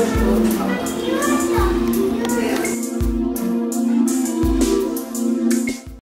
agosto